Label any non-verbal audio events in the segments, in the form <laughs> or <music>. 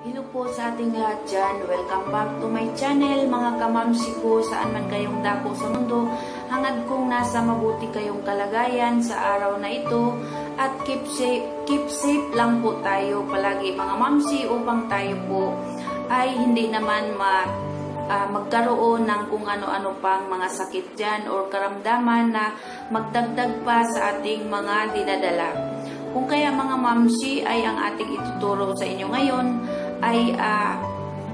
Hello po sa ating lahat dyan. Welcome back to my channel, mga kamamsi ko, saan man kayong dako sa mundo. Hangad kong nasa mabuti kayong kalagayan sa araw na ito. At keep safe, keep safe lang po tayo palagi mga mamsi upang tayo po ay hindi naman ma, uh, magkaroon ng kung ano-ano pang mga sakit dyan or karamdaman na magdagdag pa sa ating mga dinadala. Kung kaya mga mamsi ay ang ating ituturo sa inyo ngayon, ay uh,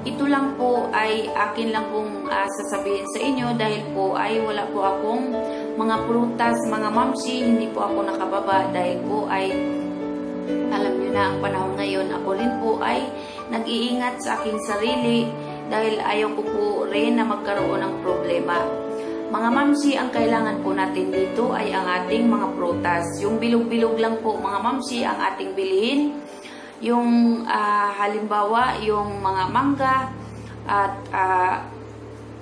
ito lang po ay akin lang pong uh, sasabihin sa inyo dahil po ay wala po akong mga prutas, mga mamsi, hindi po ako nakababa dahil po ay alam nyo na ang panahon ngayon, ako rin po ay nag-iingat sa aking sarili dahil ayaw ko po rin na magkaroon ng problema. Mga mamsi, ang kailangan po natin dito ay ang ating mga prutas. Yung bilog-bilog lang po mga mamsi ang ating bilihin yung uh, halimbawa, yung mga mangga at uh,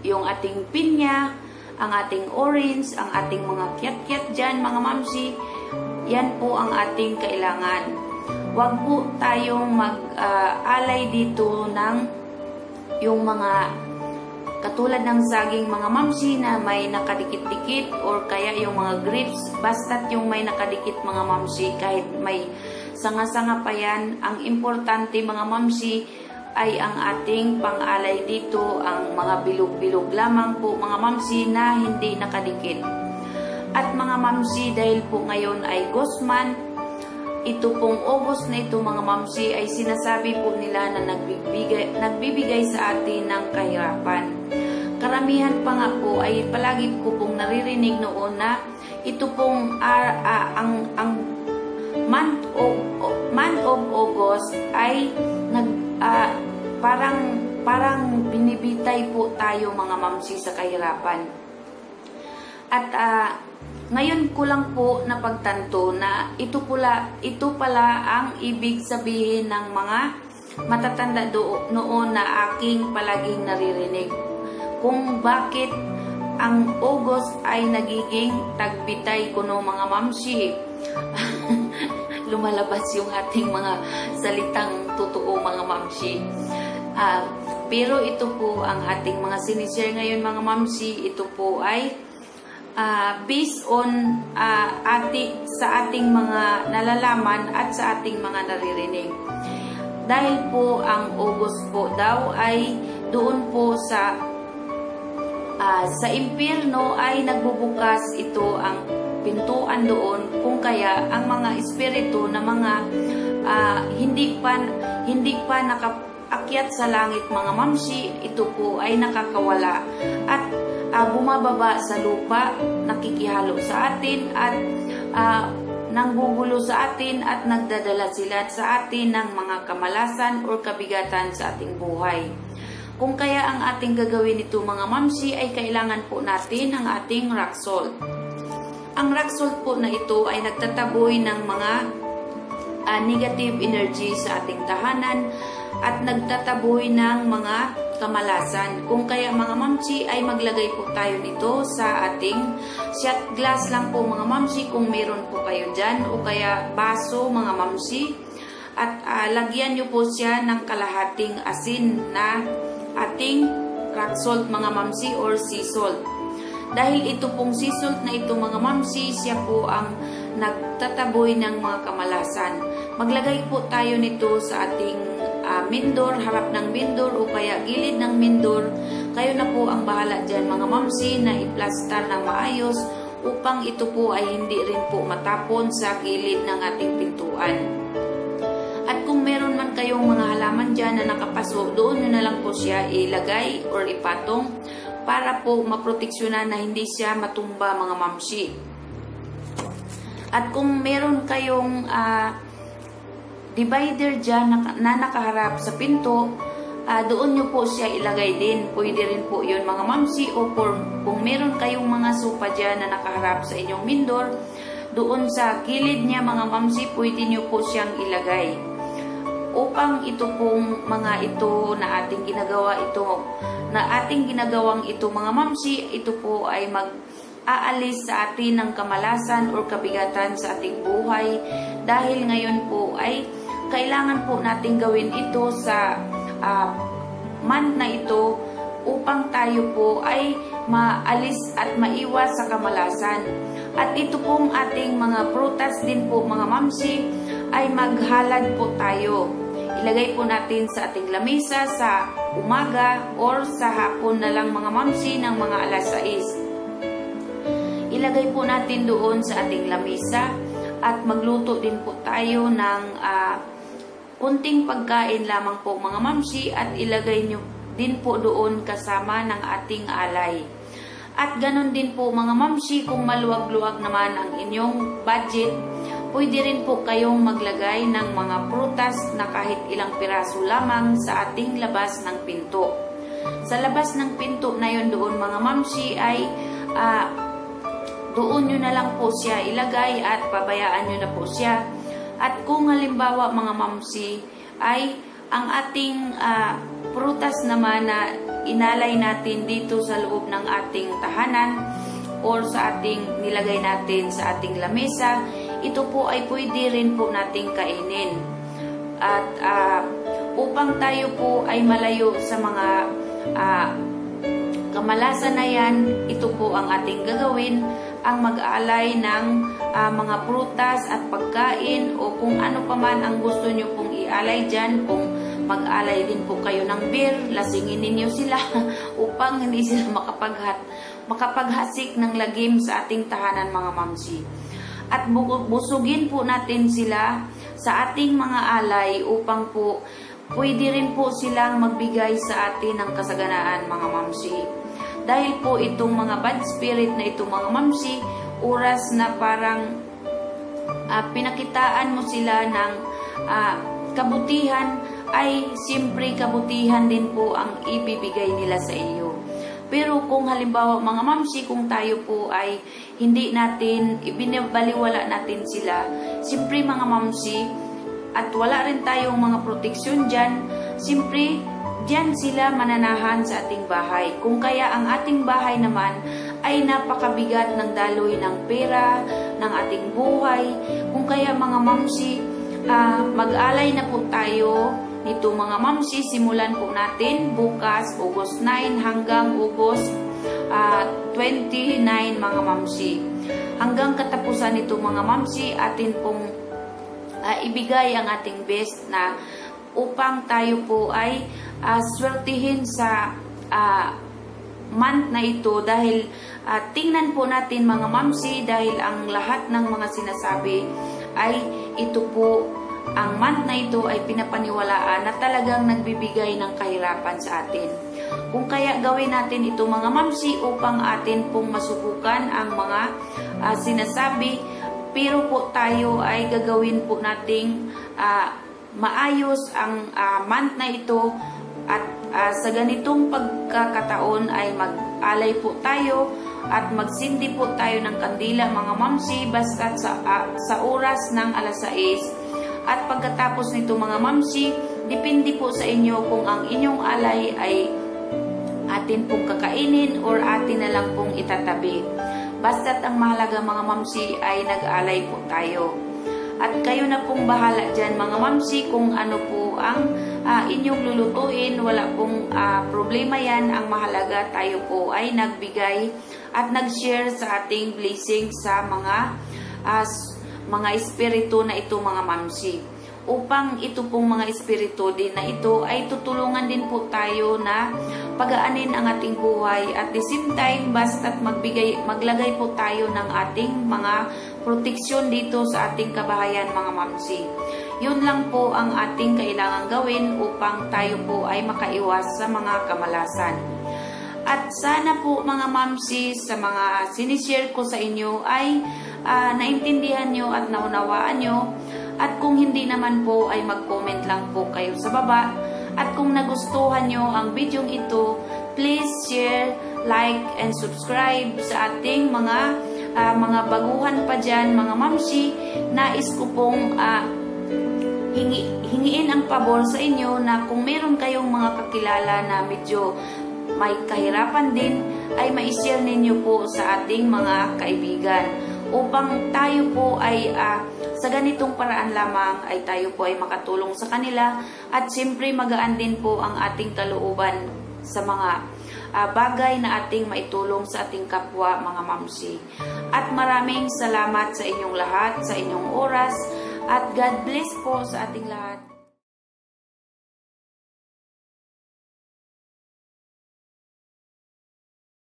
yung ating pinya, ang ating orange, ang ating mga kiat-kiat dyan, mga mamsi, yan po ang ating kailangan. Huwag po tayong mag-alay uh, dito ng yung mga katulad ng saging mga mamsi na may nakadikit-dikit or kaya yung mga grapes, basta't yung may nakadikit mga mamsi kahit may Sanga-sanga pa yan. Ang importante mga mamsi ay ang ating pang-alay dito, ang mga bilog-bilog lamang po mga mamsi na hindi nakadikit. At mga mamsi dahil po ngayon ay Gosman, ito pong August na ito mga mamsi ay sinasabi po nila na nagbibigay, nagbibigay sa atin ng kahirapan. Karamihan pa nga po ay palagi ko pong naririnig noon na ito pong uh, uh, ang, ang ay nag uh, parang parang binibitay po tayo mga mamsi sa kahirapan. At uh, ngayon ko lang po napagtanto na ito pala ito pala ang ibig sabihin ng mga matatanda do, noon na aking palaging naririnig. Kung bakit ang August ay nagiging tagbitay ko no mga mamsi. <laughs> lumalabas yung ating mga salitang totoo mga mamsi. Uh, pero ito po ang ating mga sinishare ngayon mga mamsi. Ito po ay uh, based on uh, ati, sa ating mga nalalaman at sa ating mga naririnig. Dahil po ang August po daw ay doon po sa uh, sa impyerno ay nagbubukas ito ang pintuan doon kung kaya ang mga espiritu na mga uh, hindi pa hindi pa nakaakyat sa langit mga mamsi ito po ay nakakawala at uh, bumababa sa lupa nakikihalo sa atin at uh, nanggugulo sa atin at nagdadala sila sa atin ng mga kamalasan o kabigatan sa ating buhay. Kung kaya ang ating gagawin ito mga mamsi ay kailangan po natin ang ating rock salt. Ang rock salt po na ito ay nagtataboy ng mga uh, negative energy sa ating tahanan at nagtataboy ng mga kamalasan. Kung kaya mga mamsi ay maglagay po tayo nito sa ating shot glass lang po mga mamsi kung meron po kayo dyan o kaya baso mga mamsi. At uh, lagyan nyo po siya ng kalahating asin na ating rock salt mga mamsi or sea salt. Dahil ito pong sisult na ito mga mamsi, siya po ang nagtataboy ng mga kamalasan. Maglagay po tayo nito sa ating uh, mindor, harap ng mindor o kaya gilid ng mindor. Kayo na po ang bahala dyan mga mamsi na iplastar ng maayos upang ito po ay hindi rin po matapon sa gilid ng ating pintuan. At kung meron man kayong mga halaman dyan na nakapaso, doon nyo na lang po siya ilagay or ipatong para po maproteksyonan na hindi siya matumba mga mamsi. At kung meron kayong uh, divider dyan na, na nakaharap sa pinto, uh, doon nyo po siya ilagay din. Pwede rin po yun mga mamsi o kung, kung meron kayong mga sopa dyan na nakaharap sa inyong mindor, doon sa gilid niya mga mamsi, pwede nyo po siyang ilagay. Upang ito pong mga ito na ating ginagawa ito na ating ginagawang ito mga mamsi, ito po ay mag aalis sa atin ng kamalasan o kabigatan sa ating buhay dahil ngayon po ay kailangan po natin gawin ito sa uh, month na ito upang tayo po ay maalis at maiwas sa kamalasan. At ito pong ating mga prutas din po mga mamsi ay maghalad po tayo. Ilagay po natin sa ating lamesa sa umaga or sa hapon na lang mga mamsi ng mga alas 6. Ilagay po natin doon sa ating lamesa at magluto din po tayo ng uh, kunting pagkain lamang po mga mamsi at ilagay nyo din po doon kasama ng ating alay. At ganon din po mga mamsi kung maluwag-luwag naman ang inyong budget, pwede rin po kayong maglagay ng mga prutas na kahit ilang piraso lamang sa ating labas ng pinto. Sa labas ng pinto na yon doon mga mamsi ay uh, doon nyo na lang po siya ilagay at pabayaan nyo na po siya. At kung halimbawa mga mamsi ay ang ating uh, prutas naman na inalay natin dito sa loob ng ating tahanan or sa ating nilagay natin sa ating lamesa, ito po ay pwede rin po nating kainin. At uh, upang tayo po ay malayo sa mga uh, kamalasan na yan, ito po ang ating gagawin, ang mag-aalay ng uh, mga prutas at pagkain o kung ano pa man ang gusto nyo pong ialay dyan, kung mag-alay din po kayo ng beer, lasingin ninyo sila <laughs> upang hindi sila makapaghat, makapaghasik ng lagim sa ating tahanan mga mamsi. At busugin po natin sila sa ating mga alay upang po pwede rin po silang magbigay sa atin ng kasaganaan mga mamsi. Dahil po itong mga bad spirit na itong mga mamsi, oras na parang uh, pinakitaan mo sila ng uh, kabutihan ay siyempre kabutihan din po ang ibibigay nila sa iyo. Pero kung halimbawa mga mamsi, kung tayo po ay hindi natin, ibinabaliwala natin sila, siyempre mga mamsi, at wala rin tayong mga proteksyon dyan, siyempre Diyan sila mananahan sa ating bahay. Kung kaya ang ating bahay naman ay napakabigat ng daloy ng pera, ng ating buhay. Kung kaya mga mamsi, uh, mag-alay na po tayo nito mga mamsi, simulan po natin bukas, August 9 hanggang August uh, ah, 29 mga mamsi. Hanggang katapusan nito mga mamsi, atin pong uh, ibigay ang ating best na upang tayo po ay uh, swertihin sa uh, month na ito dahil uh, tingnan po natin mga mamsi dahil ang lahat ng mga sinasabi ay ito po ang month na ito ay pinapaniwalaan na talagang nagbibigay ng kahirapan sa atin. Kung kaya gawin natin ito mga mamsi upang atin pong masubukan ang mga uh, sinasabi, pero po tayo ay gagawin po nating uh, maayos ang uh, month na ito at uh, sa ganitong pagkakataon ay mag-alay po tayo at magsindi po tayo ng kandila mga mamsi basta sa, uh, sa oras ng alas 6 at pagkatapos nito mga mamsi, depende po sa inyo kung ang inyong alay ay atin pong kakainin or atin na lang pong itatabi. Basta't ang mahalaga mga mamsi ay nag-alay po tayo. At kayo na pong bahala dyan mga mamsi kung ano po ang uh, inyong lulutuin. Wala pong uh, problema yan. Ang mahalaga tayo po ay nagbigay at nag-share sa ating blessing sa mga uh, mga espiritu na ito mga mamsi. Upang ito pong mga espiritu din na ito ay tutulungan din po tayo na pagaanin ang ating buhay at the same time basta't magbigay, maglagay po tayo ng ating mga proteksyon dito sa ating kabahayan mga mamsi. Yun lang po ang ating kailangan gawin upang tayo po ay makaiwas sa mga kamalasan. At sana po mga mamsi sa mga sinishare ko sa inyo ay uh, naintindihan nyo at naunawaan nyo. At kung hindi naman po ay mag-comment lang po kayo sa baba. At kung nagustuhan nyo ang video ito, please share, like, and subscribe sa ating mga uh, mga baguhan pa dyan, mga mamsi. Nais ko pong uh, hingi, hingiin ang pabor sa inyo na kung meron kayong mga kakilala na medyo may kahirapan din, ay ma-share ninyo po sa ating mga kaibigan upang tayo po ay uh, sa ganitong paraan lamang ay tayo po ay makatulong sa kanila at siyempre magaan din po ang ating kalooban sa mga uh, bagay na ating maitulong sa ating kapwa mga mamsi. At maraming salamat sa inyong lahat, sa inyong oras at God bless po sa ating lahat.